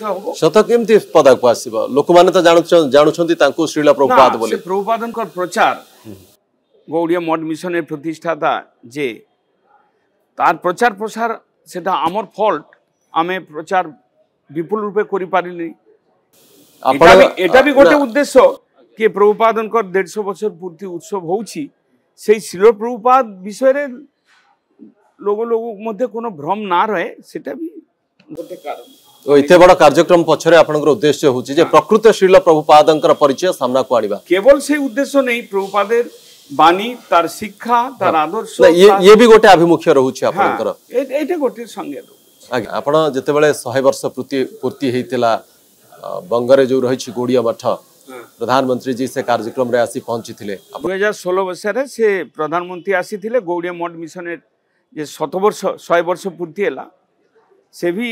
ହବ ସତ କେମିତି ପଦାକୁ ଆସିବ ଲୋକମାନେ ତ ଜାଣୁଛ- ଜାଣୁଛନ୍ତି ତାଙ୍କୁ ଶ୍ରୀଳ ପ୍ରଭୁପାଦ না, ବୋଲି সে প্রভুপাদনকর প্রচার গৌড়িয়া মঠ মিশনের প্রতিষ্ঠাতা যে তার প্রচার প্রসার সেটা আমার ফল্ট আমি প্রচার বিপুল রূপে করে পারিনি ଆପଣ এটা ବି- এটা ବି ଗୋଟେ ନା, ଉଦ୍ଦେଶ୍ୟ କି ପ୍ରଭୁପାଦଙ୍କର ଦେଢ଼ଶହ ବର୍ଷ ପୂର୍ତ୍ତି ଉତ୍ସବ ହଉଛି ସେଇ ଶିଳ ପ୍ରଭୁପାଦ ବିଷୟରେ ଲୋକ ଲୋକ ମଧ୍ୟ কোনো ଭ୍ରମ ନା ରହେ ସେଟା ବି ଗୋଟେ କାରଣ ଓ ଏତେ ବଡ କାର୍ଯ୍ୟକ୍ରମ ପଛରେ ଆପଣଙ୍କର ଉଦ୍ଦେଶ୍ୟ ହଉଛି ଯେ ପ୍ରକୃତ ଶ୍ରୀଳ ପ୍ରଭୁପାଦଙ୍କର ପରିଚୟ ସାମ୍ନାକୁ ଆଣିବା কেবল সেই উদ্দেশ্য নেই প্রভুপাদের বাণী তার শিক্ষা তার আদর্শ ନା, ଇଏ তার- ଇଏ ବି ଗୋଟେ ଆଭିମୁଖ୍ୟ ରହୁଛି হ্যাঁ, ଆପଣଙ୍କର ଏ- ଏଇଟା ଗୋଟେ ସଙ୍ଗେ ଆଜ୍ଞା ଆପଣ ଯେତେବେଳେ ଶହେ ବର୍ଷ ପୂର୍ତ୍ତି ପୂର୍ତ୍ତି ହେଇଥିଲା ଅ, ବଙ୍ଗରେ ଯୋଉ ରହିଛି ଗୋଡିଆ ମଠ ପ୍ରଧାନମନ୍ତ୍ରୀ ଜୀ ସେ କାର୍ଯ୍ୟକ୍ରମରେ ଆସି ପହଞ୍ଚିଥିଲେ দুই হাজার ষোলো বর্ষে সে প্রধানমন্ত্রী আসিলে গৌড়িয়া মঠ মিশনের যে শতবর্ষ শহে বর্ষ পূর্তি হেলা সে ভি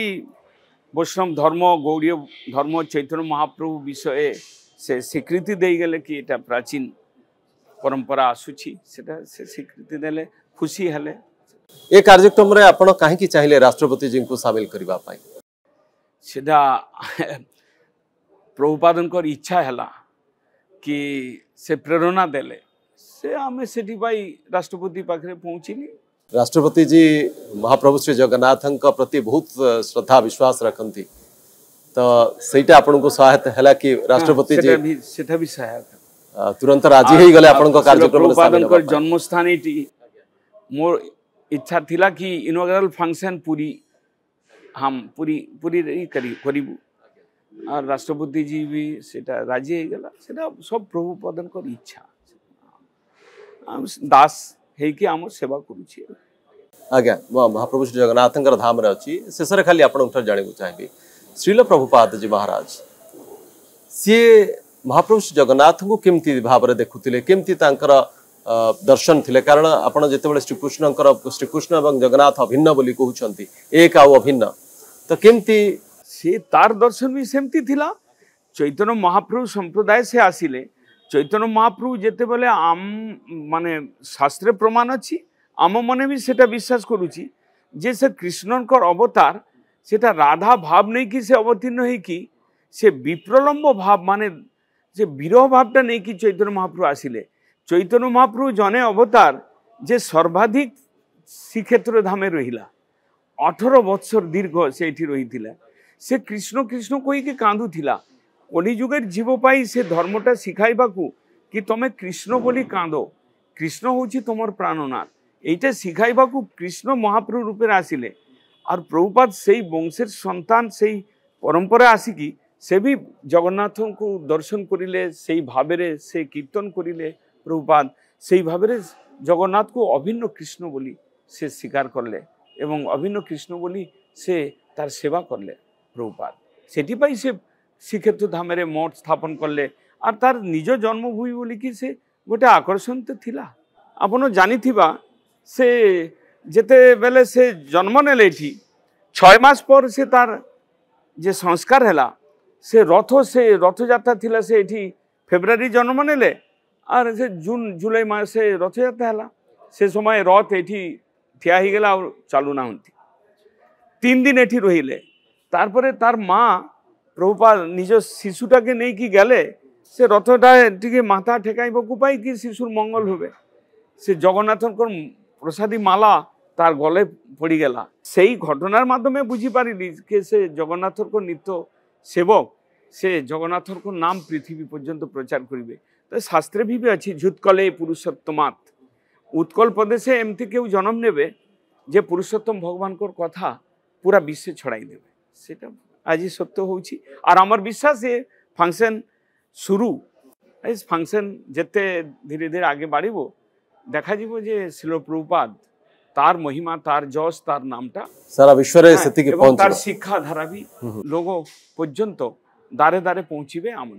বৈষ্ণব ধর্ম গৌরীয় ধর্ম চৈতন্য মহাপ্রভু বিষয়ে সে স্বীকৃতি দিয়ে গেলে কি এটা প্রাচীন পরম্পরা আসুছি সেটা সে স্বীকৃতি দেলে খুশি হলে ଏ କାର୍ଯ୍ୟକ୍ରମରେ ଆପଣ କାହିଁକି ଚାହିଁଲେ ରାଷ୍ଟ୍ରପତିଜୀଙ୍କୁ ସାମିଲ କରିବା ପାଇଁ ସେଟା ପ୍ରଭୁପାଦଙ୍କର ଇଚ୍ଛା ହେଲା କି ସେ ପ୍ରେରଣା ଦେଲେ ସେ ଆମେ ସେଥିପାଇଁ ରାଷ୍ଟ୍ରପତି ପାଖରେ ପହଞ୍ଚିଲି राष्ट्रपति जी महाप्रभु श्री जगन्नाथ प्रति बहुत श्रद्धा विश्वास रखती। तो सहायता आपन को सहायत हला कि राष्ट्रपति हाँ, जी भी सेटा भी सहायक तुरंत राज़ी हो गले आपन को कार्यक्रम में शामिल कर जन्मस्थान इटी मोर इच्छा थिला कि इनॉग्रल फ़ंक्शन पूरी हम पूरी पूरी रही करी करीबू। और राष्ट्रपति जी भी सेटा राज़ी हो गला। सेटा सब प्रभु पदन को इच्छा दास ହେଇକି ଆମ ସେବା କରୁଛି। ଆଜ୍ଞା ମୁଁ ମହାପ୍ରଭୁ ଶ୍ରୀ ଜଗନ୍ନାଥଙ୍କର ଧାମରେ ଅଛି। ଶେଷରେ ଖାଲି ଆପଣଙ୍କଠାରୁ ଜାଣିବାକୁ ଚାହିଁବି ଶ୍ରୀଲ ପ୍ରଭୁପାଦ ଜୀ ମହାରାଜ ସିଏ ମହାପ୍ରଭୁ ଶ୍ରୀ ଜଗନ୍ନାଥଙ୍କୁ କେମିତି ଭାବରେ ଦେଖୁଥିଲେ କେମିତି ତାଙ୍କର ଅ, ଦର୍ଶନ ଥିଲେ? କାରଣ ଆପଣ ଯେତେବେଳେ ଶ୍ରୀକୃଷ୍ଣଙ୍କର ଶ୍ରୀକୃଷ୍ଣ ଏବଂ ଜଗନ୍ନାଥ ଅଭିନ୍ନ ବୋଲି କହୁଛନ୍ତି ଏକ ଆଉ ଅଭିନ୍ନ ତ କେମିତି ସେ ତାର ଦର୍ଶନ ବି ସେମିତି ଥିଲା। ଚୈତନ୍ୟ ମହାପ୍ରଭୁ ସମ୍ପ୍ରଦାୟ ସେ ଆସିଲେ। ଚୈତନ୍ୟ ମହାପ୍ରଭୁ ଯେତେବେଳେ ଆମ ମାନେ ଶାସ୍ତ୍ରରେ ପ୍ରମାଣ ଅଛି ଆମ ମନେ ବି ସେଟା ବିଶ୍ୱାସ କରୁଛି ଯେ ସେ କୃଷ୍ଣଙ୍କର ଅବତାର ସେଟା ରାଧା ଭାବ ନେଇକି ସେ ଅବତୀର୍ଣ୍ଣ ହେଇକି ସେ ବିପ୍ରଲମ୍ବ ଭାବ ମାନେ ସେ ବିରହ ଭାବଟା ନେଇକି ଚୈତନ୍ୟ ମହାପ୍ରଭୁ ଆସିଲେ ଚୈତନ୍ୟ ମହାପ୍ରଭୁ ଜଣେ ଅବତାର ଯେ ସର୍ବାଧିକ ଶ୍ରୀକ୍ଷେତ୍ର ଧାମେ ରହିଲା ଅଠର ବৎସର ଦୀର୍ଘ ସେଇଠି ରହିଥିଲା ସେ କୃଷ୍ଣ କୃଷ୍ଣ କହିକି କାନ୍ଦୁଥିଲା କଲିଯୁଗରେ ଯିବ ପାଇଁ ସେ ଧର୍ମଟା ଶିଖାଇବାକୁ কি তুমি কৃষ্ণ বলি କାନ୍ଦ কৃষ্ণ হচ্ছে তোমার প্রাণনাথ। এইটা শিখাইবাকু কৃষ্ণ মহাপ্রভু রূপে আসিলে। আর প্রভুপাত সেই বংশের সন্তান, সেই পরম্পরা আসিকি, সে বি জগন্নাথঙ্কু দর্শন করিলে, সেই ভাবে সে কীর্তন করিলে প্রভুপাত সেই ভাবেরে জগন্নাথকু অভিন্ন কৃষ্ণ বলি সে স্বীকার করলে এবং অভিন্ন কৃষ্ণ বলি সে তার সেবা করলে প্রভুপাত সেটি পাই সে ଶ୍ରୀକ୍ଷେତ୍ର ଧାମରେ ମଠ ସ୍ଥାପନ କଲେ ଆର୍ ତାର ନିଜ ଜନ୍ମଭୂମି ବୋଲିକି ସେ ଗୋଟେ ଆକର୍ଷଣ ତ ଥିଲା ଆପଣ ଜାଣିଥିବା ସେ ଯେତେବେଳେ ସେ ଜନ୍ମ ନେଲେ ଏଠି ଛଅ ମାସ ପରେ ସେ ତାର ଯେ ସଂସ୍କାର ହେଲା ସେ ରଥ ସେ ରଥଯାତ୍ରା ଥିଲା ସେ ଏଠି ଫେବୃଆରୀ ଜନ୍ମ ନେଲେ আর সে জুন জুলাই মাসে রথযাত্রা হল সে সময় রথ এটি ঠিয়া হয়ে গেল আর চালু না হতে তিন দিন এটি রহিলে তারপরে তার মা প্রভুপাল নিজ শিশুটাকে নেই কি গেলে? সে রথটা দিকে মাথা ঠেকাইব, কুপাই কি শিশুর মঙ্গল হবে? সে জগন্নাথন কোন প্রসাদী মালা তার গলে পড়ি গেলা। সেই ঘটনার মাধ্যমে বুঝি পারিনি যে সে জগন্নাথর নিত্য সেবক, সে জগন্নাথর নাম পৃথিবী পর্যন্ত প্রচার করিবে। তো শাস্ত্রে ভিবে আছে, ঝুৎকলে পুরুষোত্তমাত উৎকল প্রদেশে এমতি কেউ জন্ম নেবে যে পুরুষোত্তম ভগবানকর কথা পুরা বিশ্বে ছড়াই দেবে। সেটা আজ সত্য হচ্ছে আর আমার বিশ্বাস যে ফাংশন শুরু ফাংশন যেতে ধীরে ধীরে আগে বাড়িব দেখা যাব যে শিলপ্রপাত তার মহিমা তার যশ তার নামটা সারা বিশ্বের তার শিক্ষাধারা বি লোক পর্যন্ত দ্বারে দারে পৌঁছিবে আমন